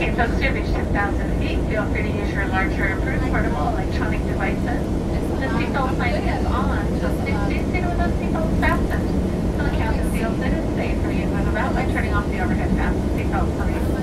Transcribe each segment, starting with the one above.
seatbelts to reach 10,000 feet. Feel free to use your larger approved portable electronic devices. The seatbelt sign is on, so stay seated with those seatbelts fastened. So the captain feels it is safe for you to move about by turning off the overhead fasten seatbelt sign.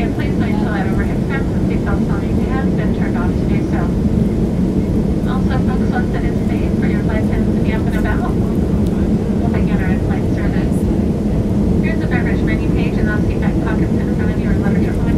here, please wait till that overhead the seatbelt sign has been turned off to do so. Also, folks, once it is safe for your flight attendants to be up and about, we'll begin our in-flight service. Here's the beverage menu page in those seatback pockets in front of your literature